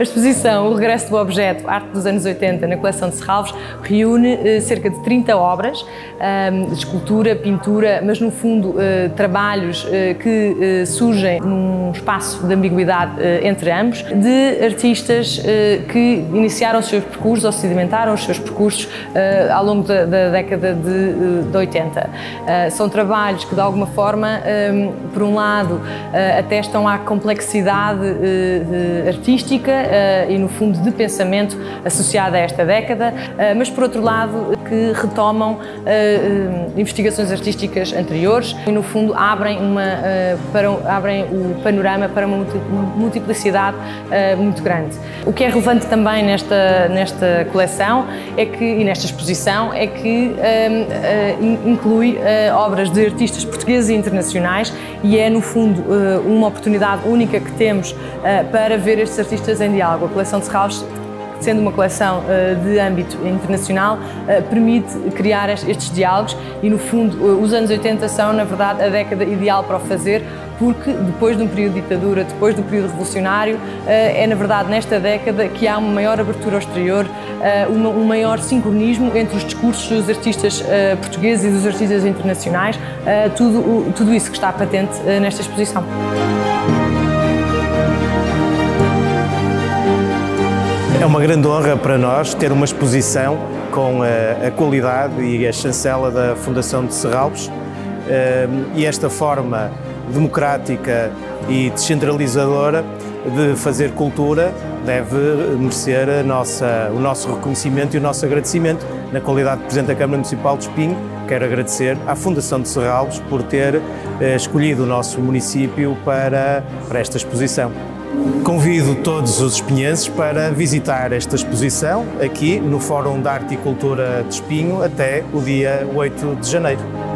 A exposição O Regresso do Objeto, Arte dos anos 80, na coleção de Serralves, reúne uh, cerca de 30 obras um, de escultura, pintura, mas no fundo uh, trabalhos que surgem num espaço de ambiguidade entre ambos, de artistas que iniciaram os seus percursos ou sedimentaram os seus percursos ao longo da, da década de, de 80. São trabalhos que, de alguma forma, um, por um lado, atestam à complexidade artística e, no fundo, de pensamento associada a esta década, mas, por outro lado, que retomam investigações artísticas anteriores e, no fundo, abrem, uma, para, abrem o panorama para uma multiplicidade muito grande. O que é relevante também nesta, nesta coleção é que, e nesta exposição é que inclui obras de artistas portugueses e internacionais e é, no fundo, uma oportunidade única que temos para ver estes artistas em diálogo. A coleção de Serralves sendo uma coleção de âmbito internacional, permite criar estes diálogos e, no fundo, os anos 80 são, na verdade, a década ideal para o fazer, porque depois de um período de ditadura, depois do período revolucionário, é, na verdade, nesta década que há uma maior abertura ao exterior, um maior sincronismo entre os discursos dos artistas portugueses e dos artistas internacionais, tudo, tudo isso que está patente nesta exposição. É uma grande honra para nós ter uma exposição com a, a qualidade e a chancela da Fundação de Serralves e esta forma democrática e descentralizadora de fazer cultura deve merecer nossa, o nosso reconhecimento e o nosso agradecimento. Na qualidade de Presidente da Câmara Municipal de Espinho, quero agradecer à Fundação de Serralves por ter eh, escolhido o nosso município para, para esta exposição. Convido todos os espinhenses para visitar esta exposição aqui no Fórum de Arte e Cultura de Espinho até o dia 8 de janeiro.